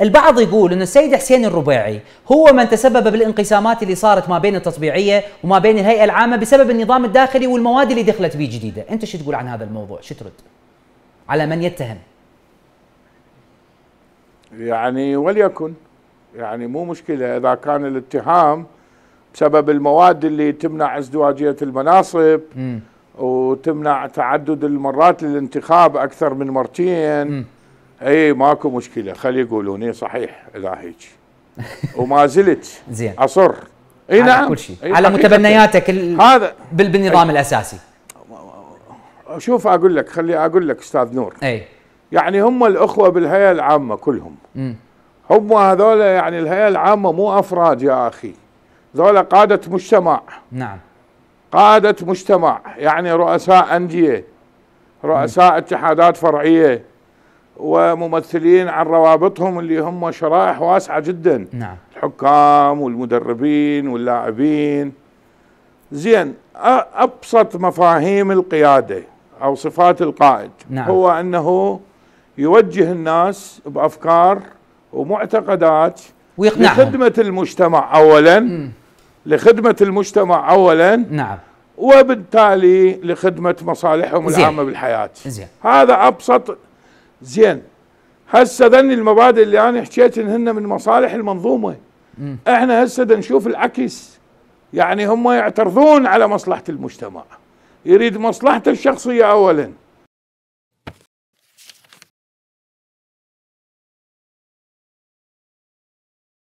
البعض يقول إن السيد حسين الربيعي هو من تسبب بالانقسامات اللي صارت ما بين التطبيعيه وما بين الهيئة العامة بسبب النظام الداخلي والمواد اللي دخلت به جديدة، أنت شو تقول عن هذا الموضوع؟ شو ترد؟ على من يتهم؟ يعني وليكن يعني مو مشكلة إذا كان الاتهام بسبب المواد اللي تمنع ازدواجية المناصب م. وتمنع تعدد المرات للانتخاب أكثر من مرتين م. اي ماكو مشكلة. خلي يقولون اي صحيح إذا هيك. وما زلت زين. أصر. إي نعم. كل شيء. على متبنياتك هذا بالنظام الأساسي. شوف أقول لك خلي أقول لك أستاذ نور. إي. يعني هم الأخوة بالهيئة العامة كلهم. م. هم هذول يعني الهيئة العامة مو أفراد يا أخي. ذولا قادة مجتمع. نعم. قادة مجتمع. يعني رؤساء أندية رؤساء م. اتحادات فرعية. وممثلين عن روابطهم اللي هم شرائح واسعة جدا نعم الحكام والمدربين واللاعبين زين أبسط مفاهيم القيادة أو صفات القائد نعم. هو أنه يوجه الناس بأفكار ومعتقدات ويقنعهم لخدمة المجتمع اولا م. لخدمة المجتمع اولا نعم وبالتالي لخدمة مصالحهم زين. العامة بالحياة زين. هذا أبسط زين. هسه ذني المبادئ اللي أنا حكيت انهن من مصالح المنظومة. م. إحنا هسه نشوف العكس. يعني هم يعترضون على مصلحة المجتمع. يريد مصلحته الشخصية اولا.